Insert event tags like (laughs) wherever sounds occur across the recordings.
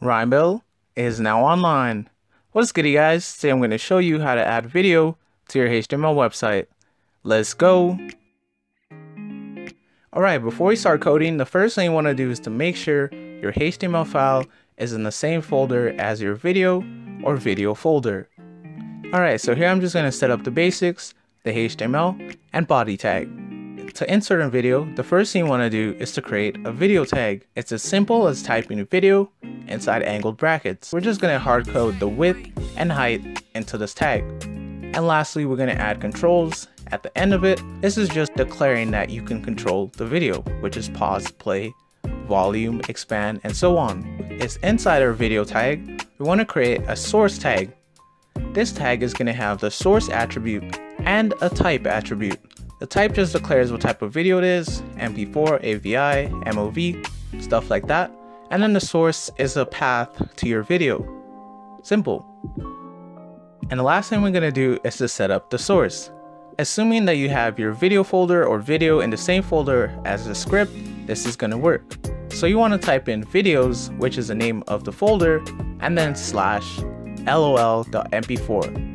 RhymBil is now online. What's good, guys? Today I'm going to show you how to add video to your HTML website. Let's go. Alright, before we start coding, the first thing you want to do is to make sure your HTML file is in the same folder as your video or video folder. Alright, so here I'm just going to set up the basics, the HTML, and body tag. To insert a video, the first thing you want to do is to create a video tag. It's as simple as typing video inside angled brackets. We're just going to hard code the width and height into this tag. And lastly, we're going to add controls at the end of it. This is just declaring that you can control the video, which is pause, play, volume, expand, and so on. It's inside our video tag. We want to create a source tag. This tag is going to have the source attribute and a type attribute. The type just declares what type of video it is, MP4, AVI, MOV, stuff like that. And then the source is a path to your video. Simple. And the last thing we're going to do is to set up the source. Assuming that you have your video folder or video in the same folder as the script, this is going to work. So you want to type in videos, which is the name of the folder, and then slash lol.mp4.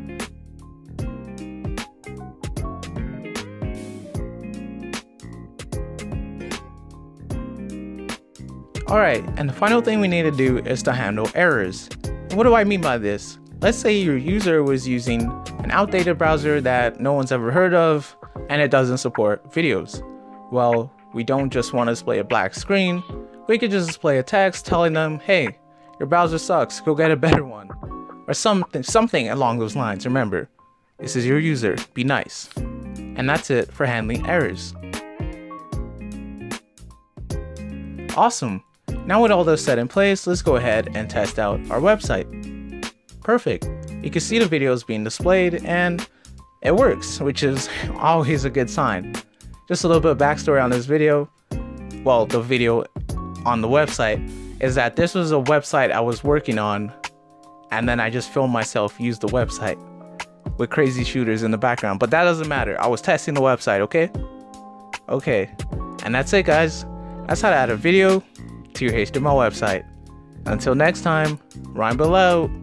Alright, and the final thing we need to do is to handle errors. What do I mean by this? Let's say your user was using an outdated browser that no one's ever heard of and it doesn't support videos. Well, we don't just want to display a black screen, we could just display a text telling them, hey, your browser sucks, go get a better one. Or something, something along those lines, remember, this is your user, be nice. And that's it for handling errors. Awesome, now with all those set in place, let's go ahead and test out our website. Perfect. You can see the videos being displayed and it works, which is (laughs) always a good sign. Just a little bit of backstory on this video. Well, the video on the website is that this was a website I was working on and then I just filmed myself use the website with crazy shooters in the background. But that doesn't matter. I was testing the website, okay? Okay. And that's it, guys. That's how to add a video to your HTML website. Until next time, RhymBil out.